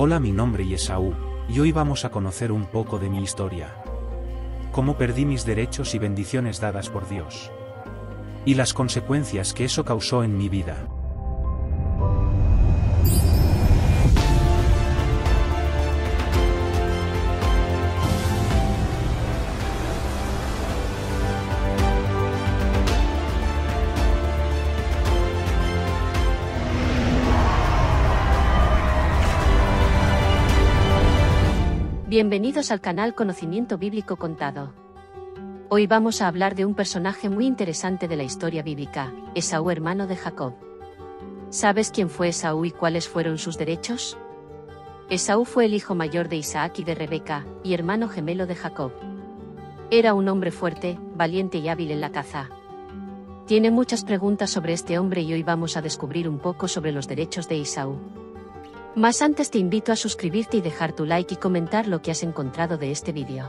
Hola, mi nombre es Esaú, y hoy vamos a conocer un poco de mi historia. Cómo perdí mis derechos y bendiciones dadas por Dios. Y las consecuencias que eso causó en mi vida. Bienvenidos al canal Conocimiento Bíblico Contado. Hoy vamos a hablar de un personaje muy interesante de la historia bíblica, Esaú hermano de Jacob. ¿Sabes quién fue Esaú y cuáles fueron sus derechos? Esaú fue el hijo mayor de Isaac y de Rebeca, y hermano gemelo de Jacob. Era un hombre fuerte, valiente y hábil en la caza. Tiene muchas preguntas sobre este hombre y hoy vamos a descubrir un poco sobre los derechos de Esaú. Más antes te invito a suscribirte y dejar tu like y comentar lo que has encontrado de este vídeo.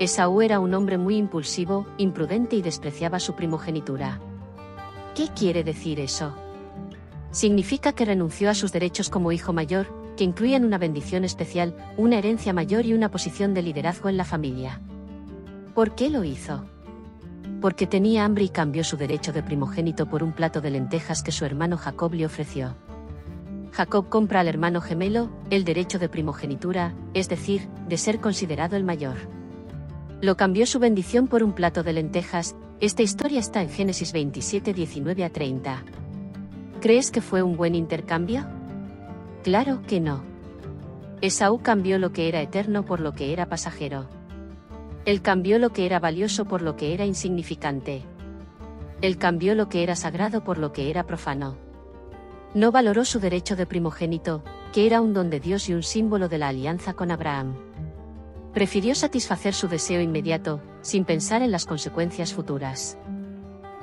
Esaú era un hombre muy impulsivo, imprudente y despreciaba su primogenitura. ¿Qué quiere decir eso? Significa que renunció a sus derechos como hijo mayor, que incluían una bendición especial, una herencia mayor y una posición de liderazgo en la familia. ¿Por qué lo hizo? Porque tenía hambre y cambió su derecho de primogénito por un plato de lentejas que su hermano Jacob le ofreció. Jacob compra al hermano gemelo el derecho de primogenitura, es decir, de ser considerado el mayor. Lo cambió su bendición por un plato de lentejas, esta historia está en Génesis 27, 19 a 30. ¿Crees que fue un buen intercambio? Claro que no. Esaú cambió lo que era eterno por lo que era pasajero. Él cambió lo que era valioso por lo que era insignificante. Él cambió lo que era sagrado por lo que era profano. No valoró su derecho de primogénito, que era un don de Dios y un símbolo de la alianza con Abraham. Prefirió satisfacer su deseo inmediato, sin pensar en las consecuencias futuras.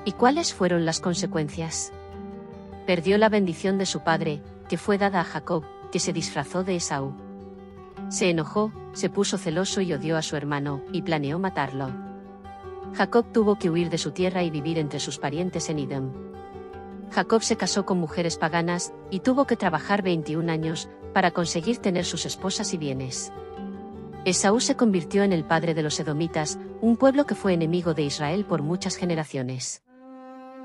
¿Y cuáles fueron las consecuencias? Perdió la bendición de su padre, que fue dada a Jacob, que se disfrazó de Esaú. Se enojó, se puso celoso y odió a su hermano, y planeó matarlo. Jacob tuvo que huir de su tierra y vivir entre sus parientes en Idem. Jacob se casó con mujeres paganas, y tuvo que trabajar 21 años, para conseguir tener sus esposas y bienes. Esaú se convirtió en el padre de los edomitas, un pueblo que fue enemigo de Israel por muchas generaciones.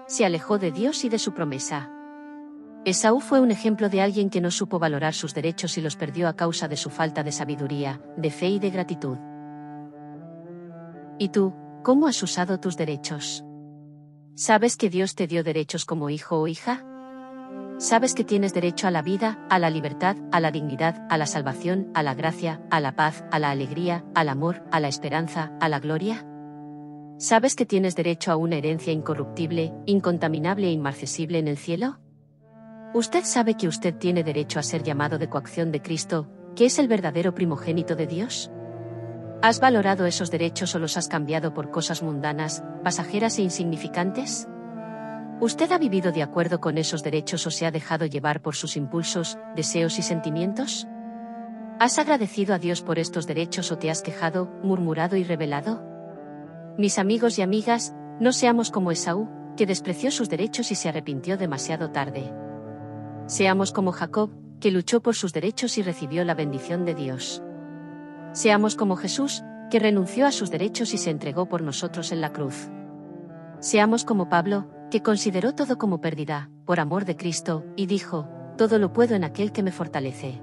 Se alejó de Dios y de su promesa. Esaú fue un ejemplo de alguien que no supo valorar sus derechos y los perdió a causa de su falta de sabiduría, de fe y de gratitud. ¿Y tú, cómo has usado tus derechos? ¿Sabes que Dios te dio derechos como hijo o hija? ¿Sabes que tienes derecho a la vida, a la libertad, a la dignidad, a la salvación, a la gracia, a la paz, a la alegría, al amor, a la esperanza, a la gloria? ¿Sabes que tienes derecho a una herencia incorruptible, incontaminable e inmarcesible en el cielo? Usted sabe que usted tiene derecho a ser llamado de coacción de Cristo, que es el verdadero primogénito de Dios. ¿Has valorado esos derechos o los has cambiado por cosas mundanas, pasajeras e insignificantes? ¿Usted ha vivido de acuerdo con esos derechos o se ha dejado llevar por sus impulsos, deseos y sentimientos? ¿Has agradecido a Dios por estos derechos o te has quejado, murmurado y rebelado? Mis amigos y amigas, no seamos como Esaú, que despreció sus derechos y se arrepintió demasiado tarde. Seamos como Jacob, que luchó por sus derechos y recibió la bendición de Dios. Seamos como Jesús, que renunció a sus derechos y se entregó por nosotros en la cruz. Seamos como Pablo, que consideró todo como pérdida, por amor de Cristo, y dijo, todo lo puedo en aquel que me fortalece.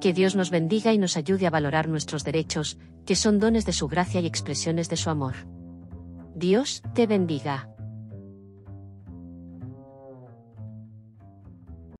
Que Dios nos bendiga y nos ayude a valorar nuestros derechos, que son dones de su gracia y expresiones de su amor. Dios te bendiga.